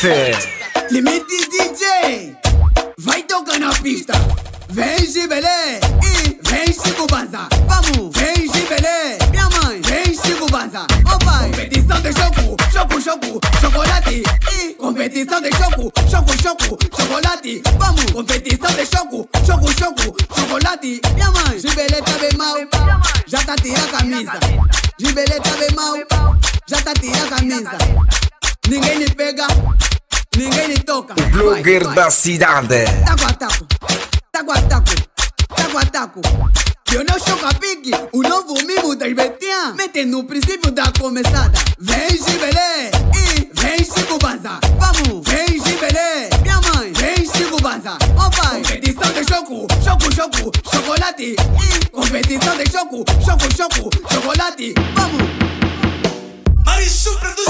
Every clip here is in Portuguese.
Danete. Limite DJ, vai tocar na pista. Vem Gibelé e vem Chico Banza. Vamos, vem Gibelé, minha mãe, vem Chico Banza. Oh, pai, competição de choco, choco, choco, chocolate. E competição de choco, choco, choco, chocolate. Vamos, competição de choco, choco, choco, chocolate. Minha mãe, Gibelé tá bem mal, já tá tirando a camisa. Gibelé tá bem mal, já tá tirando a camisa. Ninguém me pega, ninguém me toca. O blogger vai, vai. da cidade. Taco a taco, taco a taco, taco a taco. Eu não choco a pique, o novo mimo das Betian. Mete no princípio da começada. Vem Gibelé e vem Chico Banza. Vamos, vem Gibelé, minha mãe, vem Chico Banza. Ó oh, pai, competição de choco, choco, choco, chocolate. E competição de choco, choco, choco, chocolate. Vamos. Marichu produz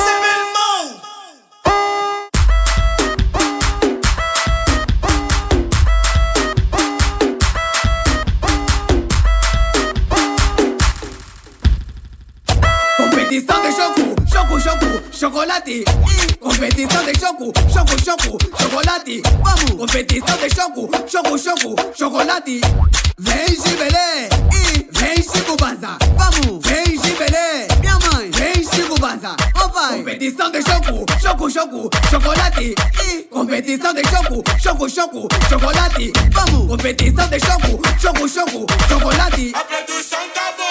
Competição de choco, choco, choco, chocolate. E competição de choco, choco, choco, chocolate. Vamos, competição de choco, choco, choco, chocolate. Vem Gibelé e vem Chico Banza. Vamos, vem Gibelé, minha mãe, vem Chico oh, pai, competição de choco, choco, choco, chocolate. E competição de choco, choco, choco, chocolate. Vamos, competição de choco, choco, choco, chocolate. A produção boa.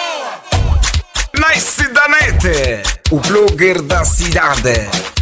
Nice Danete, o blogger da cidade.